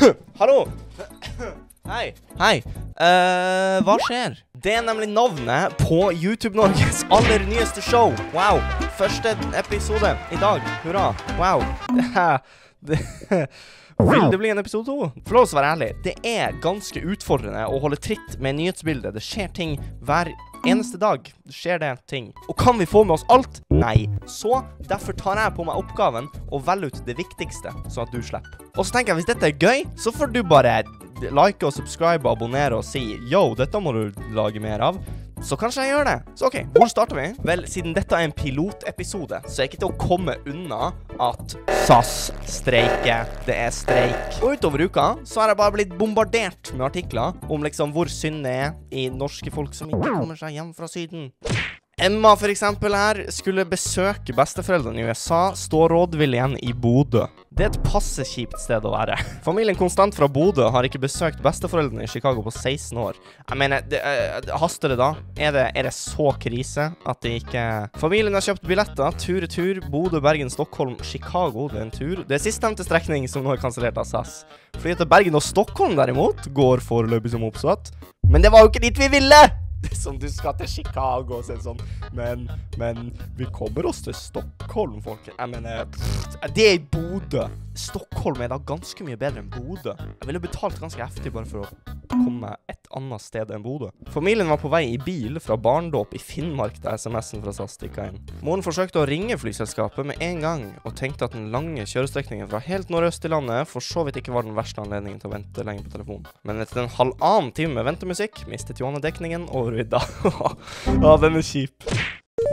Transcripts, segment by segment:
Hallo! Hei. Hei. Uh, hva skjer? Det er nemlig navnet på YouTube-Norges aller nyeste show. Wow. Første episode i dag. Hurra. Wow. Det, det, vil det bli en episode to? For la oss være ærlig, det er ganske utfordrende å holde tritt med nyhetsbildet. Det skjer ting hver eneste dag. Det skjer det ting. Og kan vi få med oss alt? Nei. Så derfor tar jeg på meg oppgaven å velge ut det viktigste, sånn at du slipper. Og så tenker jeg, hvis dette er gøy, så får du bare like og subscribe og abonnere og si yo, dette må du lage mer av så kanskje jeg gjør det. Så OK, hvor starter vi? Vel, siden dette er en pilotepisode, så er jeg ikke til å komme unna at SAS streiker. Det er streik. Og utover uka så har jeg bare blitt bombardert med artikler om liksom hvor synd det er i norske folk som ikke kommer seg hjem fra Syden. Emma for eksempel her skulle besøke besteforeldrene i USA, står rådvill igjen i Bodø. Det er et passe kjipt sted å være. Familien Konstant fra Bodø har ikke besøkt besteforeldrene i Chicago på 16 år. Jeg mener, det, uh, haster det da? Er det, er det, så krise at det ikke Familien har kjøpt billetter tur-retur Bodø, Bergen, Stockholm, Chicago. Det er en tur. Det er sistnevnte strekning som nå er kansellert av SAS. Flyet til Bergen og Stockholm derimot går foreløpig som oppsatt. Men det var jo ikke dit vi ville! Er sånn, Du skal til Chicago og så sånn men, men vi kommer oss til Stockholm, folk. Jeg mener Det er i Bodø. Stockholm er da ganske mye bedre enn Bodø. Jeg ville betalt ganske heftig bare for å komme et annet sted enn Bodø. Familien var på vei i bil fra barndåp i Finnmark da SMS-en fra SAS stikka inn. Moren forsøkte å ringe flyselskapet med en gang, og tenkte at den lange kjørestrekningen fra helt nordøst i landet for så vidt ikke var den verste anledningen til å vente lenge på telefonen. Men etter en halvannen time med ventemusikk mistet Johanne dekningen og rydda. ja, den er kjip.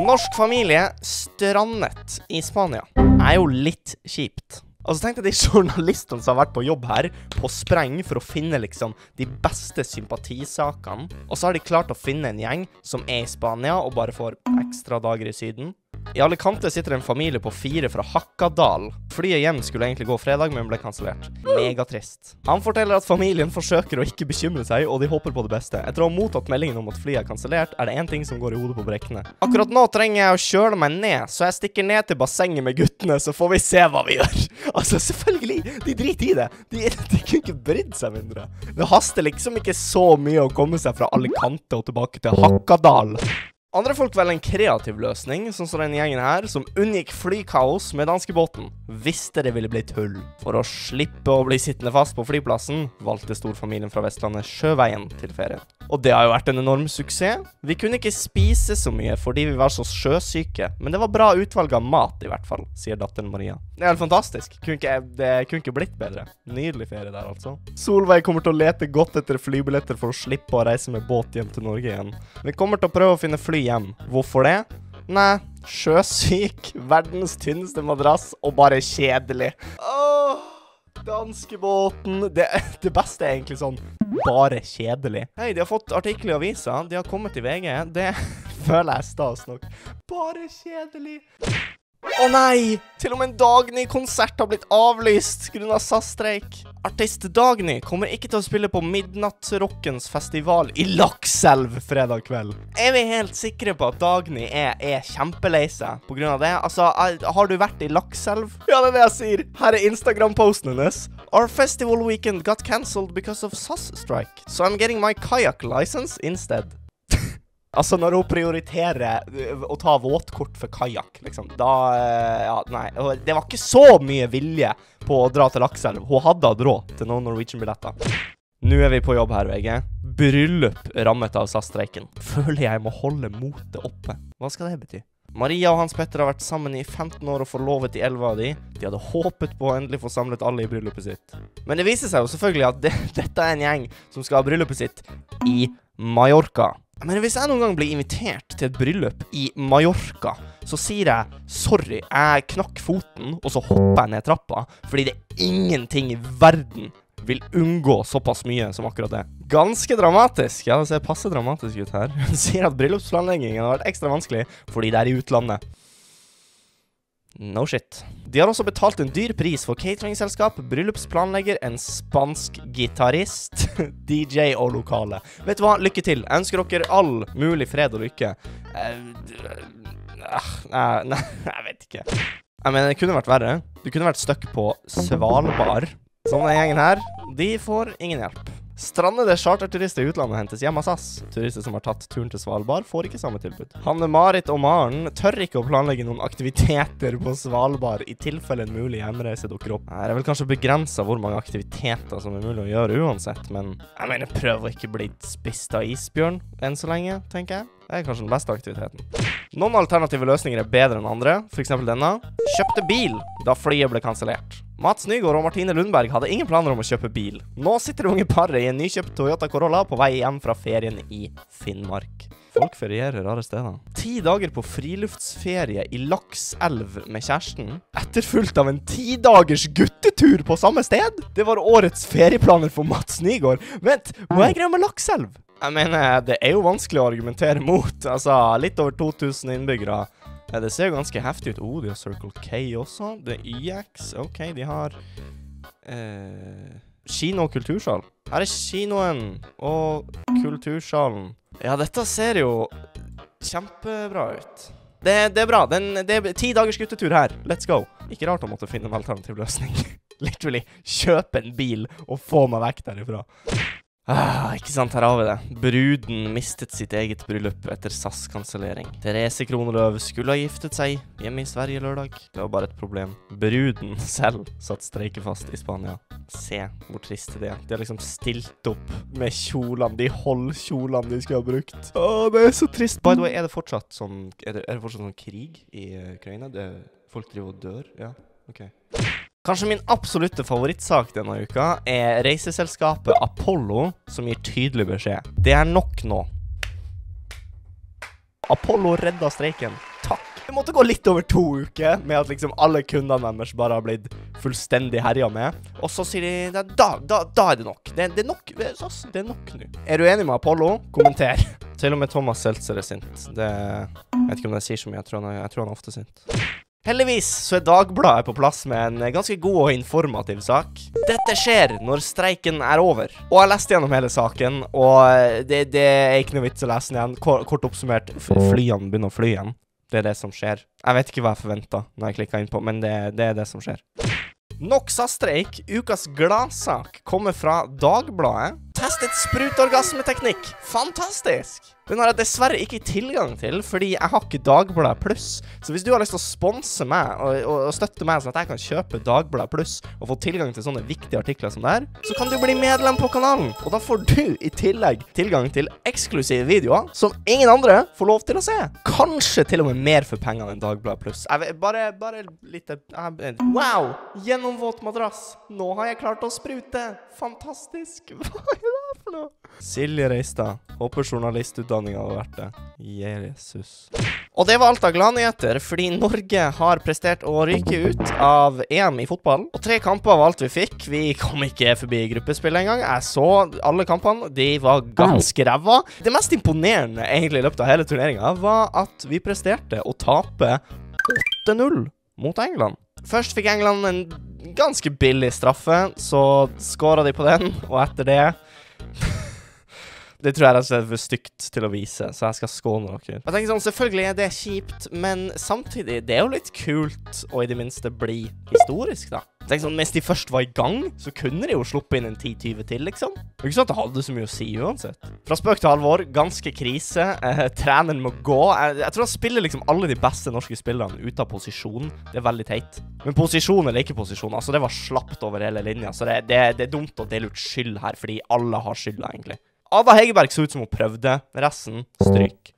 Norsk familie strandet i Spania. Er jo litt kjipt. Altså Tenk deg de journalistene som har vært på jobb her, på spreng for å finne liksom de beste sympatisakene. Og så har de klart å finne en gjeng som er i Spania og bare får ekstra dager i Syden. I Alicante sitter en familie på fire fra Hakkadal. Flyet hjem skulle egentlig gå fredag, men ble kansellert. Megatrist. Han forteller at familien forsøker å ikke bekymre seg, og de håper på det beste. Etter å ha mottatt meldingen om at flyet er kansellert, er det én ting som går i hodet på brekkene. Akkurat nå trenger jeg å kjøle meg ned, så jeg stikker ned til bassenget med guttene, så får vi se hva vi gjør. Altså, selvfølgelig, de driter i det. De, de kunne ikke brydd seg mindre. Det haster liksom ikke så mye å komme seg fra Alicante og tilbake til Hakkadal. Andre folk velger en kreativ løsning, sånn som denne gjengen her, som unngikk flykaos med danskebåten. Visste det ville bli tull. For å slippe å bli sittende fast på flyplassen, valgte storfamilien fra Vestlandet sjøveien til ferien. Og det har jo vært en enorm suksess. Vi kunne ikke spise så mye fordi vi var så sjøsyke, men det var bra utvalg av mat, i hvert fall, sier datteren Maria. Det er helt fantastisk. Kunne ikke, det kunne ikke blitt bedre. Nydelig ferie der, altså. Solveig kommer til å lete godt etter flybilletter for å slippe å reise med båt hjem til Norge igjen. Vi kommer til å prøve å finne fly hjem. Hvorfor det? Nei, sjøsyk, verdens tynneste madrass og bare kjedelig. Åh, danskebåten. Det, det beste er egentlig sånn bare kjedelig. Hei, de har fått artikkel i avisa. De har kommet i VG. Det føler jeg stas nok. Bare kjedelig. Å nei! Til og med en Dagny-konsert har blitt avlyst grunnet SAS-streik. Artist Dagny kommer ikke til å spille på Midnattsrockens festival i Lakselv fredag kveld. Er vi helt sikre på at Dagny er, er kjempelei seg pga. det? Altså, har du vært i Lakselv? Ja, det er det jeg sier. Her er Instagram-posten hennes. Our festival weekend got cancelled because of SAS strike, so I'm getting my kayak license instead. Altså, når hun prioriterer øh, å ta våtkort for kajakk, liksom, da øh, Ja, nei. Det var ikke så mye vilje på å dra til Lakselv. Hun hadde hatt råd til noen Norwegian-billetter. Nå er vi på jobb her, VG. Bryllup rammet av SAS-streiken. Føler jeg må holde motet oppe. Hva skal det bety? Maria og Hans Petter har vært sammen i 15 år og forlovet i 11 av de. De hadde håpet på å endelig få samlet alle i bryllupet sitt. Men det viser seg jo selvfølgelig at det, dette er en gjeng som skal ha bryllupet sitt i Mallorca. Men hvis jeg noen gang blir invitert til et bryllup i Mallorca, så sier jeg sorry, jeg knakk foten, og så hopper jeg ned trappa, fordi det er ingenting i verden vil unngå såpass mye som akkurat det. Ganske dramatisk. Ja, det ser passe dramatisk ut her. Hun sier at bryllupsplanleggingen har vært ekstra vanskelig fordi det er i utlandet. No shit. De har også betalt en dyr pris for cateringselskap, bryllupsplanlegger, en spansk gitarist, DJ og lokale. Vet du hva, lykke til. Jeg ønsker dere all mulig fred og lykke. Uh, nei, nei, jeg vet ikke. Jeg mener, det kunne vært verre. Du kunne vært stuck på Svalbard. Sånn den gjengen her, de får ingen hjelp. Strandede charterturister i utlandet hentes hjem av SAS. Turister som har tatt turen til Svalbard, får ikke samme tilbud. Hanne-Marit og Maren tør ikke å planlegge noen aktiviteter på Svalbard i tilfelle en mulig hjemreise dukker opp. Det er vel kanskje begrensa hvor mange aktiviteter som er mulig å gjøre uansett, men jeg mener prøv å ikke bli spist av isbjørn enn så lenge, tenker jeg. Det er kanskje den beste aktiviteten. Noen alternative løsninger er bedre enn andre, f.eks. denne. Kjøpte bil da flyet ble kansellert. Mats Nygaard og Martine Lundberg hadde ingen planer om å kjøpe bil. Nå sitter det unge paret i en nykjøpt Toyota Corolla på vei hjem fra ferien i Finnmark. Folk ferierer rare steder. Ti dager på friluftsferie i Lakselv med kjæresten, etterfulgt av en tidagers guttetur på samme sted? Det var årets ferieplaner for Mats Nygaard. Vent, hva er greia med Lakselv? Jeg mener, det er jo vanskelig å argumentere mot. Altså, litt over 2000 innbyggere. Det ser jo ganske heftig ut. Oh, de har Circle K også. Det er YX. OK, de har eh, Kino og kultursal. Her er kinoen og kultursalen. Ja, dette ser jo kjempebra ut. Det, det er bra. Den, det er ti dagers guttetur her. Let's go. Ikke rart å måtte finne en alternativ løsning. Literally kjøpe en bil og få meg vekk derifra. Ah, ikke sant, her har vi det. Bruden mistet sitt eget bryllup etter SAS-kansellering. Therese Kronløv skulle ha giftet seg hjemme i Sverige lørdag. Det var bare et problem. Bruden selv satt streikefast i Spania. Se hvor trist det er. De har liksom stilt opp med kjolene, de holdkjolene de skulle ha brukt. Åh, det er så trist. By the way, er det fortsatt sånn Er det, er det fortsatt sånn krig i Ukraina? Det, folk driver og dør? Ja, OK. Kanskje min absolutte favorittsak denne uka er reiseselskapet Apollo, som gir tydelig beskjed. Det er nok nå. Apollo redda streiken. Takk. Det måtte gå litt over to uker med at liksom alle kundene deres bare har blitt fullstendig herja med. Og så sier de da, da, da er det nok. Det, det er nok det er nok nå. Er du enig med Apollo? Kommenter. Til og med Thomas Seltzer er sint. Det Jeg vet ikke om det sier så mye. Jeg tror han jeg tror han er ofte sint. Heldigvis så er Dagbladet på plass med en ganske god og informativ sak. Dette skjer når streiken er over. Og jeg leste gjennom hele saken, og det, det er ikke noe vits å lese den igjen. Kort, kort oppsummert, flyene begynner å fly igjen. Det er det som skjer. Jeg vet ikke hva jeg forventa når jeg klikka innpå, men det, det er det som skjer. Nok SAS-streik. Ukas gladsak kommer fra Dagbladet. Testet sprutorgasmeteknikk. Fantastisk! Den har jeg dessverre ikke tilgang til, fordi jeg har ikke Dagbladet pluss. Så hvis du har lyst til å sponse meg og, og, støtte meg, sånn at jeg kan kjøpe Dagbladet pluss og få tilgang til sånne viktige artikler som det her, så kan du bli medlem på kanalen. Og da får du i tillegg tilgang til eksklusive videoer som ingen andre får lov til å se. Kanskje til og med mer for pengene enn Dagbladet pluss. Bare, bare litt Wow! Gjennomvåt madrass. Nå har jeg klart å sprute. Fantastisk. Hva er det for noe? Silje Reistad. Håper journalistutdanninga hadde vært det. Jesus. Og det var alt av gladnyheter, fordi Norge har prestert å ryke ut av EM i fotball. Og tre kamper var alt vi fikk. Vi kom ikke forbi gruppespillet engang. Jeg så alle kampene. De var ganske ræva. Det mest imponerende egentlig i løpet av hele turneringa var at vi presterte å tape 8-0 mot England. Først fikk England en ganske billig straffe, så skåra de på den, og etter det Det tror jeg er for stygt til å vise, så jeg skal skåne dere. Jeg tenker sånn, Selvfølgelig er det kjipt, men samtidig, det er jo litt kult å i det minste bli historisk, da. Tenker sånn, Mens de først var i gang, så kunne de jo sluppe inn en 10-20 til, liksom. Det er ikke sånn at det hadde så mye å si uansett. Fra spøk til alvor, ganske krise. Eh, treneren må gå. Jeg, jeg, tror han spiller liksom alle de beste norske spillerne ut av posisjon. Det er veldig teit. Men posisjon eller ikke posisjon, altså det var slapt over hele linja. Så det, det, det er dumt å dele ut skyld her, fordi alle har skylda, egentlig. Ada Hegerberg så ut som hun prøvde. Resten stryk.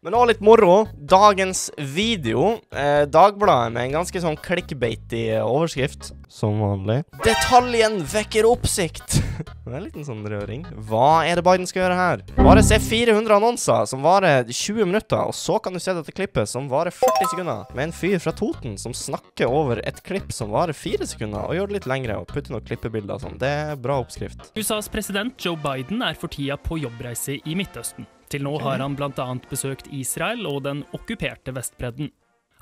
Men nå litt moro. Dagens video. Eh, Dagbladet med en ganske sånn clickbaity overskrift. Som vanlig. Detaljen vekker oppsikt. det er en liten sånn røring. Hva er det Biden skal gjøre her? Bare se 400 annonser som varer 20 minutter, og så kan du se dette klippet som varer 40 sekunder. Med en fyr fra Toten som snakker over et klipp som varer 4 sekunder, og gjør det litt lengre, og putter noen klippebilder og sånn. Det er bra oppskrift. USAs president Joe Biden er for tida på jobbreise i Midtøsten. Til nå har han bl.a. besøkt Israel og den okkuperte Vestbredden.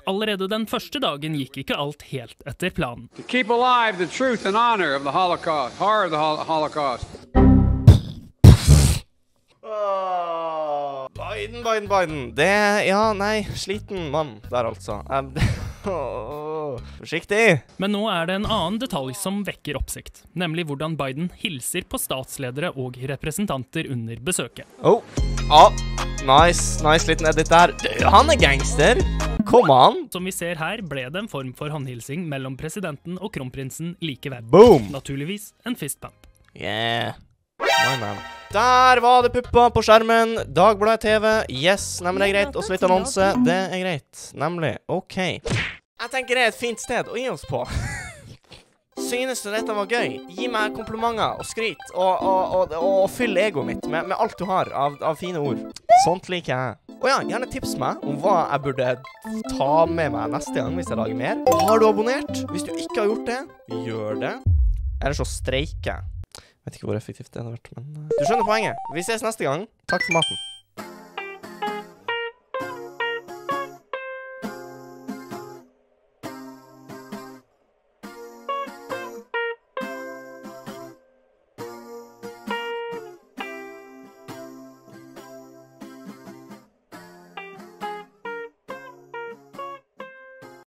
Allerede den første dagen gikk ikke alt helt etter planen. To keep alive the truth and honor of the Holocaust, horror of the hol Holocaust. Åh, Biden, Biden, Biden. Det Ja, nei, sliten mann der, altså. Um, Forsiktig. Men nå er det en annen detalj som vekker oppsikt, nemlig hvordan Biden hilser på statsledere og representanter under besøket. Oh. Ah. nice. Nice liten edit der. Du, han er gangster. Kom an. Som vi ser her, ble det en form for håndhilsing mellom presidenten og kronprinsen likevel. Boom. Naturligvis en fistpump. Yeah. My man. Der var det puppa på skjermen. Dagbladet TV. Yes, nemlig det er greit. Og så litt annonse. Det er greit. Nemlig. OK. Jeg tenker det er et fint sted å gi oss på. Synes du dette var gøy? Gi meg komplimenter og skryt, og, og, og, og fyll egoet mitt med, med alt du har av, av fine ord. Sånt liker jeg. Og ja, gjerne tips meg om hva jeg burde ta med meg neste gang hvis jeg lager mer. Har du abonnert? Hvis du ikke har gjort det, gjør det. Eller så streiker jeg. Vet ikke hvor effektivt det hadde vært, men eh, Du skjønner poenget. Vi ses neste gang. Takk for maten.